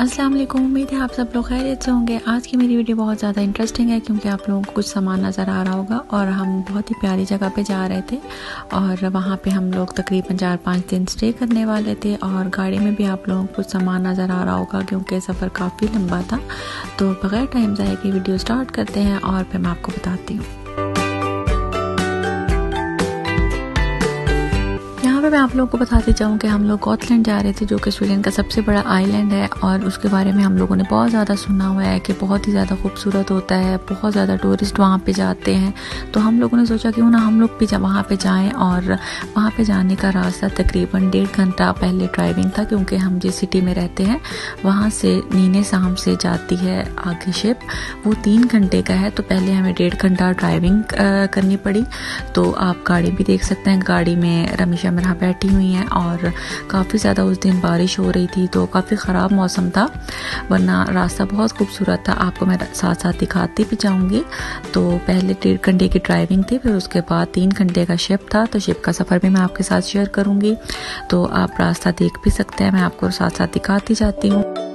अस्सलाम वालेकुम उम्मीद है आप सब लोग खैरियत से होंगे। आज की मेरी वीडियो बहुत ज़्यादा इंटरेस्टिंग है क्योंकि आप लोगों को कुछ सामान नज़र आ रहा होगा और हम बहुत ही प्यारी जगह पे जा रहे थे और वहाँ पे हम लोग तकरीबन चार पाँच दिन स्टे करने वाले थे और गाड़ी में भी आप लोगों को कुछ सामान नज़र आ रहा होगा क्योंकि सफ़र काफ़ी लंबा था। तो बग़ैर टाइम ज़ाय की वीडियो स्टार्ट करते हैं और फिर मैं आपको बताती हूँ। पे मैं आप लोगों को बताती चाहूँ कि हम लोग गॉथलैंड जा रहे थे, जो कि स्वीडन का सबसे बड़ा आइलैंड है, और उसके बारे में हम लोगों ने बहुत ज़्यादा सुना हुआ है कि बहुत ही ज़्यादा खूबसूरत होता है, बहुत ज़्यादा टूरिस्ट वहाँ पे जाते हैं। तो हम लोगों ने सोचा क्यों ना हम लोग भी वहाँ पे जाएँ, और वहाँ पे जाने का रास्ता तकरीबन डेढ़ घंटा पहले ड्राइविंग था, क्योंकि हम जिस सिटी में रहते हैं, वहाँ से नीने शाम से जाती है आगे शिप वो तीन घंटे का है तो पहले हमें डेढ़ घंटा ड्राइविंग करनी पड़ी। तो आप गाड़ी भी देख सकते हैं, गाड़ी में रमीशा मेरा बैठी हुई हैं और काफ़ी ज़्यादा उस दिन बारिश हो रही थी तो काफ़ी ख़राब मौसम था, वरना रास्ता बहुत खूबसूरत था। आपको मैं साथ साथ दिखाती भी जाऊँगी। तो पहले डेढ़ घंटे की ड्राइविंग थी, फिर उसके बाद तीन घंटे का शिप था तो शिप का सफ़र भी मैं आपके साथ शेयर करूँगी। तो आप रास्ता देख भी सकते हैं, मैं आपको साथ साथ दिखाती जाती हूँ।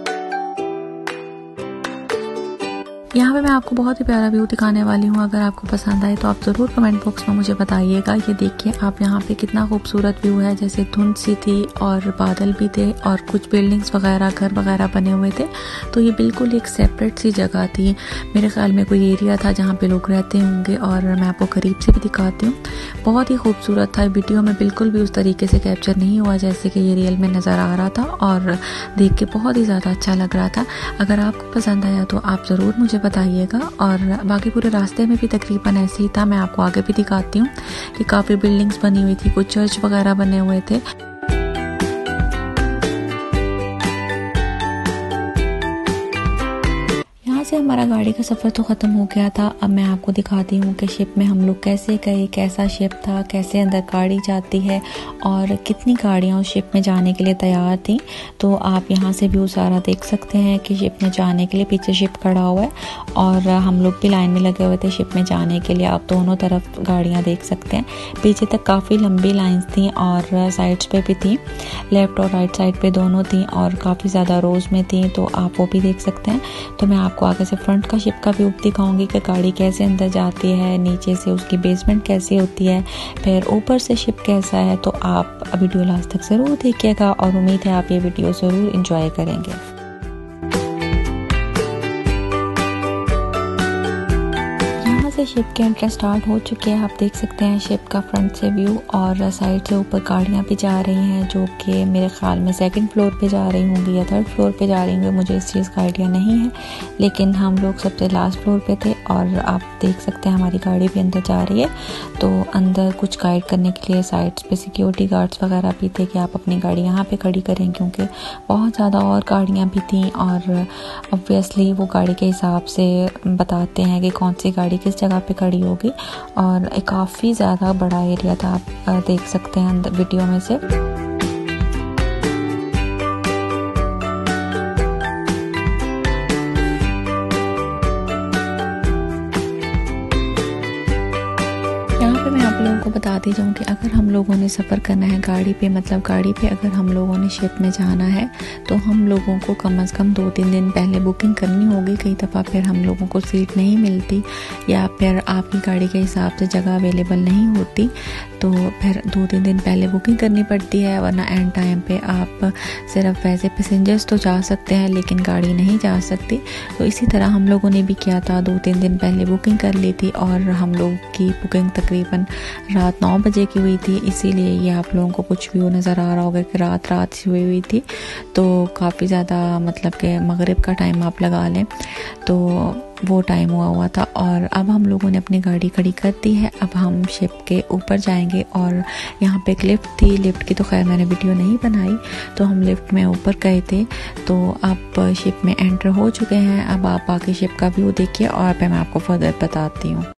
यहाँ पे मैं आपको बहुत ही प्यारा व्यू दिखाने वाली हूँ। अगर आपको पसंद आए तो आप ज़रूर कमेंट बॉक्स में मुझे बताइएगा। ये देखिए, आप यहाँ पे कितना खूबसूरत व्यू है। जैसे धुंध सी थी और बादल भी थे और कुछ बिल्डिंग्स वगैरह, घर वगैरह बने हुए थे। तो ये बिल्कुल एक सेपरेट सी जगह थी। मेरे ख्याल में कोई एरिया था जहाँ पे लोग रहते होंगे और मैं आपको करीब से भी दिखाती हूँ। बहुत ही खूबसूरत था। वीडियो में बिल्कुल भी उस तरीके से कैप्चर नहीं हुआ जैसे कि ये रियल में नज़र आ रहा था और देख के बहुत ही ज़्यादा अच्छा लग रहा था। अगर आपको पसंद आया तो आप ज़रूर मुझे बताइएगा। और बाकी पूरे रास्ते में भी तकरीबन ऐसे ही था। मैं आपको आगे भी दिखाती हूँ कि काफ़ी बिल्डिंग्स बनी हुई थी, कुछ चर्च वगैरह बने हुए थे। से हमारा गाड़ी का सफ़र तो ख़त्म हो गया था। अब मैं आपको दिखाती हूँ कि शिप में हम लोग कैसे गए, कैसा शिप था, कैसे अंदर गाड़ी जाती है और कितनी गाड़ियाँ उस शिप में जाने के लिए तैयार थी। तो आप यहाँ से व्यू सारा देख सकते हैं कि शिप में जाने के लिए पीछे शिप खड़ा हुआ है और हम लोग भी लाइन में लगे हुए थे शिप में जाने के लिए। आप दोनों तरफ़ गाड़ियाँ देख सकते हैं। पीछे तक काफ़ी लंबी लाइन्स थी और साइड्स पे भी थी। लेफ़्ट और राइट साइड पे दोनों थी और काफ़ी ज़्यादा रोज़ में थी तो आप वो भी देख सकते हैं। तो मैं आपको आगे से फ्रंट का शिप का व्यू दिखाऊँगी कि गाड़ी कैसे अंदर जाती है, नीचे से उसकी बेसमेंट कैसी होती है, फिर ऊपर से शिप कैसा है तो आप वीडियो लास्ट तक ज़रूर देखिएगा और उम्मीद है आप ये वीडियो ज़रूर इंजॉय करेंगे। से शिप के एंट्रेंस स्टार्ट हो चुके हैं। आप देख सकते हैं शिप का फ्रंट से व्यू और साइड से ऊपर गाड़ियाँ भी जा रही हैं, जो कि मेरे ख्याल में सेकंड फ्लोर पे जा रही होंगी या थर्ड फ्लोर पे जा रही होंगी। मुझे इस चीज़ का आइडिया नहीं है, लेकिन हम लोग सबसे लास्ट फ्लोर पे थे। और आप देख सकते हैं हमारी गाड़ी भी अंदर जा रही है। तो अंदर कुछ गाइड करने के लिए साइड्स पे सिक्योरिटी गार्ड्स वगैरह भी थे कि आप अपनी गाड़ी यहाँ पे खड़ी करें क्योंकि बहुत ज़्यादा और गाड़ियाँ भी थी और ऑब्वियसली वो गाड़ी के हिसाब से बताते हैं कि कौन सी गाड़ी किस जगह पर खड़ी होगी और काफ़ी ज़्यादा बड़ा एरिया था। आप देख सकते हैं अंदर वीडियो में से। बता बताती जाऊँ कि अगर हम लोगों ने सफ़र करना है गाड़ी पे मतलब गाड़ी पे अगर हम लोगों ने शिप में जाना है तो हम लोगों को कम अज़ कम दो तीन दिन पहले बुकिंग करनी होगी। कई दफ़ा फिर हम लोगों को सीट नहीं मिलती या फिर आपकी गाड़ी के हिसाब से जगह अवेलेबल नहीं होती। तो फिर दो तीन दिन पहले बुकिंग करनी पड़ती है, वरना एंड टाइम पे आप सिर्फ़ वैसे पैसेंजर्स तो जा सकते हैं, लेकिन गाड़ी नहीं जा सकती। तो इसी तरह हम लोगों ने भी किया था दो तीन दिन पहले बुकिंग कर ली थी और हम लोग की बुकिंग तकरीबन रात नौ बजे की हुई थी। इसीलिए ये आप लोगों को कुछ व्यू नज़र आ रहा होगा कि रात रात हुई हुई थी। तो काफ़ी ज़्यादा मतलब कि मगरिब का टाइम आप लगा लें। तो वो टाइम हुआ हुआ था और अब हम लोगों ने अपनी गाड़ी खड़ी कर दी है। अब हम शिप के ऊपर जाएँगे और यहाँ पे एक लिफ्ट थी। लिफ्ट की तो खैर मैंने वीडियो नहीं बनाई तो हम लिफ्ट में ऊपर गए थे। तो अब शिप में एंटर हो चुके हैं। अब आप आके शिप का व्यू देखिए और मैं आपको फर्दर बताती हूँ।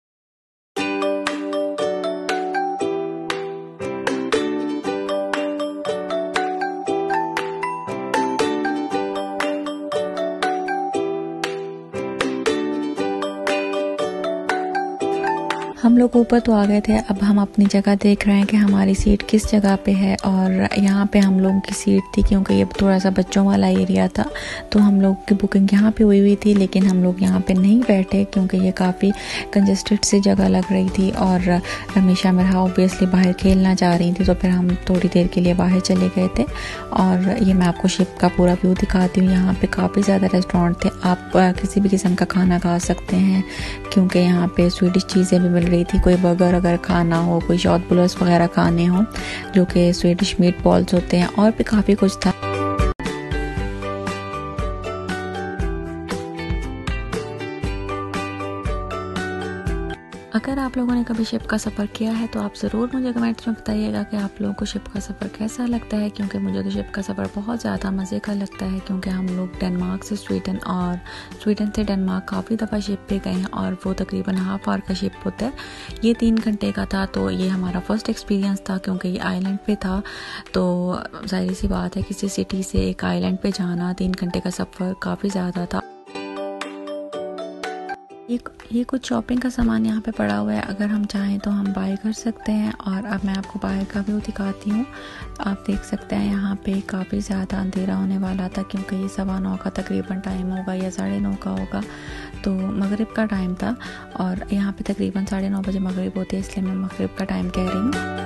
लोग ऊपर तो आ गए थे। अब हम अपनी जगह देख रहे हैं कि हमारी सीट किस जगह पे है और यहाँ पे हम लोगों की सीट थी क्योंकि ये थोड़ा सा बच्चों वाला एरिया था। तो हम लोग की बुकिंग यहाँ पे हुई हुई थी, लेकिन हम लोग यहाँ पे नहीं बैठे क्योंकि ये काफ़ी कंजस्टेड सी जगह लग रही थी और रमेशा मेरा ऑब्वियसली बाहर खेलना चाह रही थी तो फिर हम थोड़ी देर के लिए बाहर चले गए थे। और ये मैं आपको शिप का पूरा व्यू दिखाती हूँ। यहाँ पे काफ़ी ज़्यादा रेस्टोरेंट थे। आप किसी भी किस्म का खाना खा सकते हैं, क्योंकि यहाँ पे स्वीडिश चीज़ें भी मिल रही थी। कोई बर्गर अगर खाना हो, कोई शॉर्ट बुलर्स वगैरह खाने हो, जो कि स्वीडिश मीट बॉल्स होते हैं, और भी काफ़ी कुछ था। कभी शिप का सफ़र किया है तो आप ज़रूर मुझे कमेंट्स में बताइएगा कि आप लोगों को शिप का सफ़र कैसा लगता है, क्योंकि मुझे तो शिप का सफ़र बहुत ज़्यादा मज़े का लगता है, क्योंकि हम लोग डेनमार्क से स्वीडन और स्वीडन से डेनमार्क काफ़ी दफ़ा शिप पे गए हैं और वो तकरीबन हाफ़ आवर का शिप होता है। ये तीन घंटे का था तो ये हमारा फ़र्स्ट एक्सपीरियंस था, क्योंकि ये आइलैंड पे था। तो ज़ाहिर सी बात है, किसी सिटी से एक आइलैंड पे जाना तीन घंटे का सफ़र काफ़ी ज़्यादा था। ये ये कुछ शॉपिंग का सामान यहाँ पे पड़ा हुआ है। अगर हम चाहें तो हम बाय कर सकते हैं और अब मैं आपको बाहर का व्यू दिखाती हूँ। आप देख सकते हैं यहाँ पे काफ़ी ज़्यादा अंधेरा होने वाला था क्योंकि ये सवा नौ का तकरीबन टाइम होगा या साढ़े नौ का होगा। तो मगरिब का टाइम था और यहाँ पे तकरीबन साढ़े नौ बजे मगरिब होती है, इसलिए मैं मगरिब का टाइम कह रही हूँ।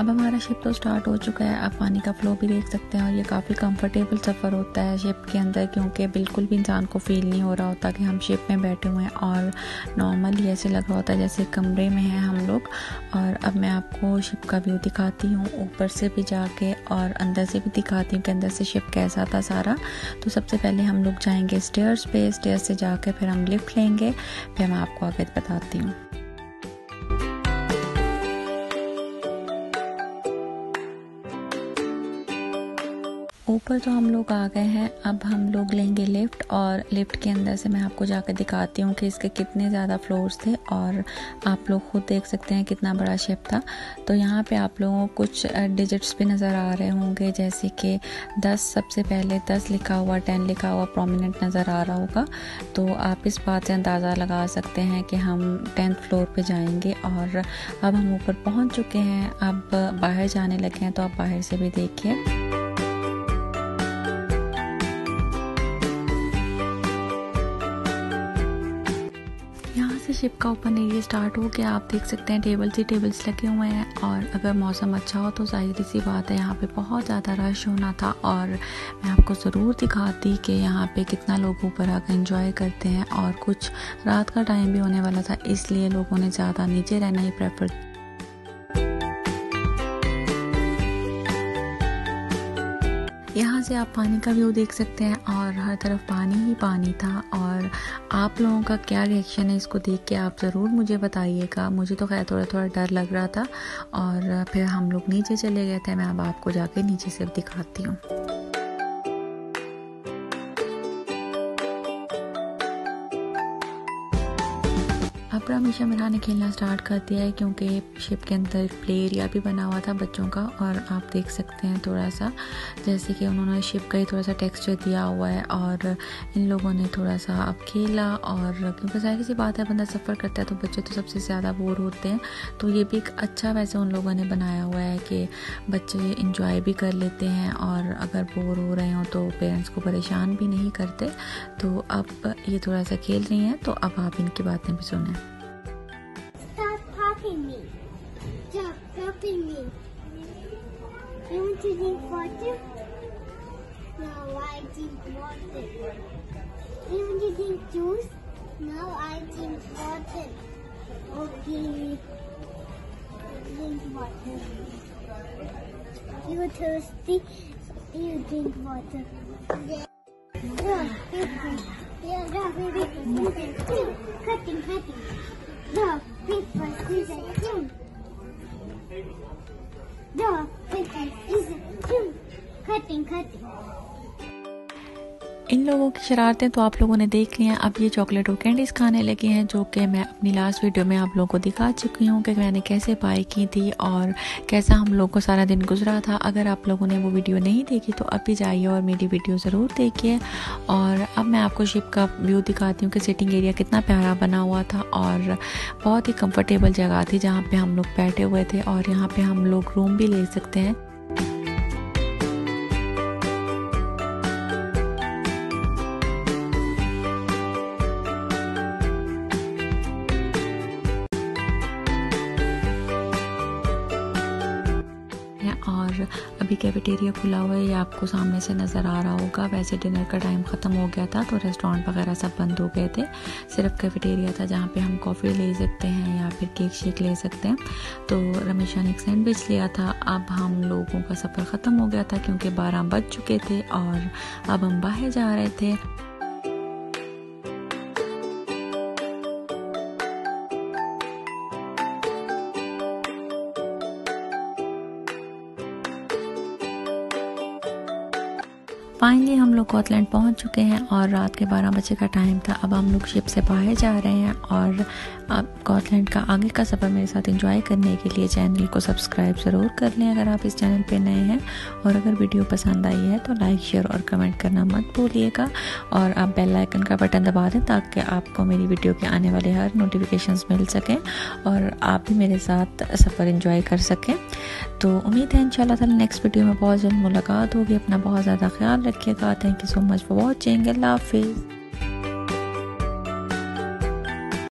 अब हमारा शिप तो स्टार्ट हो चुका है, आप पानी का फ्लो भी देख सकते हैं और ये काफ़ी कंफर्टेबल सफ़र होता है शिप के अंदर क्योंकि बिल्कुल भी इंसान को फील नहीं हो रहा होता कि हम शिप में बैठे हुए हैं और नॉर्मली ऐसे लग रहा होता है जैसे कमरे में हैं हम लोग। और अब मैं आपको शिप का व्यू दिखाती हूँ, ऊपर से भी जाके और अंदर से भी दिखाती हूँ कि अंदर से शिप कैसा था सारा। तो सबसे पहले हम लोग जाएँगे स्टेयर्स पे स्टेयर्स से जाके फिर हम लिफ्ट लेंगे, फिर मैं आपको आगे बताती हूँ। ऊपर तो हम लोग आ गए हैं। अब हम लोग लेंगे लिफ्ट और लिफ्ट के अंदर से मैं आपको जाकर दिखाती हूँ कि इसके कितने ज़्यादा फ्लोर्स थे और आप लोग खुद देख सकते हैं कितना बड़ा शेप था। तो यहाँ पे आप लोगों को कुछ डिजिट्स भी नज़र आ रहे होंगे, जैसे कि 10 सबसे पहले 10 लिखा हुआ 10 लिखा हुआ प्रोमिनेंट नज़र आ रहा होगा। तो आप इस बात से अंदाज़ा लगा सकते हैं कि हम टेंथ फ्लोर पर जाएँगे और अब हम ऊपर पहुँच चुके हैं। अब बाहर जाने लगे हैं तो आप बाहर से भी देखिए। शिप का ओपन एरिया स्टार्ट हो गया, आप देख सकते हैं टेबल्स ही टेबल्स लगे हुए हैं और अगर मौसम अच्छा हो तो ज़ाहिर सी बात है यहाँ पे बहुत ज़्यादा रश होना था और मैं आपको ज़रूर दिखाती कि यहाँ पे कितना लोग ऊपर आकर इंजॉय करते हैं और कुछ रात का टाइम भी होने वाला था, इसलिए लोगों ने ज़्यादा नीचे रहना ही प्रेफर से आप पानी का व्यू देख सकते हैं और हर तरफ़ पानी ही पानी था और आप लोगों का क्या रिएक्शन है इसको देख के आप ज़रूर मुझे बताइएगा। मुझे तो खैर थोड़ा थोड़ा डर लग रहा था और फिर हम लोग नीचे चले गए थे। मैं अब आपको जाके नीचे से दिखाती हूँ। रमेशा मेरा ने खेलना स्टार्ट कर दिया है क्योंकि शिप के अंदर प्ले एरिया भी बना हुआ था बच्चों का और आप देख सकते हैं थोड़ा सा जैसे कि उन्होंने शिप का ही थोड़ा सा टेक्सचर दिया हुआ है और इन लोगों ने थोड़ा सा अब खेला और क्योंकि ज़ाहिर सी बात है बंदा सफ़र करता है तो बच्चे तो सबसे ज़्यादा बोर होते हैं। तो ये भी एक अच्छा वैसे उन लोगों ने बनाया हुआ है कि बच्चे इंजॉय भी कर लेते हैं और अगर बोर हो रहे हों तो पेरेंट्स को परेशान भी नहीं करते। तो अब ये थोड़ा सा खेल रही हैं तो अब आप इनकी बातें भी सुने। Helping me. Stop helping me. You want to drink water? No, I drink water. You want to drink juice? No, I drink water. Okay. Drink water. You thirsty? You drink water. Yeah. Yeah, yeah, yeah, cutting, cutting. The paper a. Cutting, cutting. इन लोगों की शरारतें तो आप लोगों ने देख ली हैं। अब ये चॉकलेट और कैंडीज़ खाने लगे हैं, जो कि मैं अपनी लास्ट वीडियो में आप लोगों को दिखा चुकी हूँ कि मैंने कैसे बाई की थी और कैसा हम लोग को सारा दिन गुजरा था। अगर आप लोगों ने वो वीडियो नहीं देखी तो अभी जाइए और मेरी वीडियो ज़रूर देखिए। और अब मैं आपको शिप का व्यू दिखाती हूँ कि सिटिंग एरिया कितना प्यारा बना हुआ था और बहुत ही कम्फर्टेबल जगह थी जहाँ पर हम लोग बैठे हुए थे और यहाँ पर हम लोग रूम भी ले सकते हैं। कैफेटेरिया खुला हुआ है, ये आपको सामने से नज़र आ रहा होगा। वैसे डिनर का टाइम ख़त्म हो गया था तो रेस्टोरेंट वगैरह सब बंद हो गए थे। सिर्फ़ कैफेटेरिया था जहाँ पे हम कॉफ़ी ले सकते हैं या फिर केक शेक ले सकते हैं। तो रमेशा ने एक सैंडविच लिया था। अब हम लोगों का सफ़र ख़त्म हो गया था क्योंकि बारह बज चुके थे और अब हम बाहर जा रहे थे। फाइनली हम लोग कॉटलैंड पहुँच चुके हैं और रात के बारह बजे का टाइम था। अब हम लोग शिप से बाहर जा रहे हैं और अब कॉटलैंड का आगे का सफ़र मेरे साथ एंजॉय करने के लिए चैनल को सब्सक्राइब ज़रूर कर लें अगर आप इस चैनल पे नए हैं। और अगर वीडियो पसंद आई है तो लाइक शेयर और कमेंट करना मत भूलिएगा। और आप बेल आइकन का बटन दबा दें ताकि आपको मेरी वीडियो के आने वाले हर नोटिफिकेशन मिल सकें और आप भी मेरे साथ सफ़र इंजॉय कर सकें। तो उम्मीद है इन नेक्स्ट वीडियो में बहुत जल्द मुलाकात होगी। अपना बहुत ज़्यादा ख्याल रखिएगा thank you so much for watching अल्लाह हाफिज़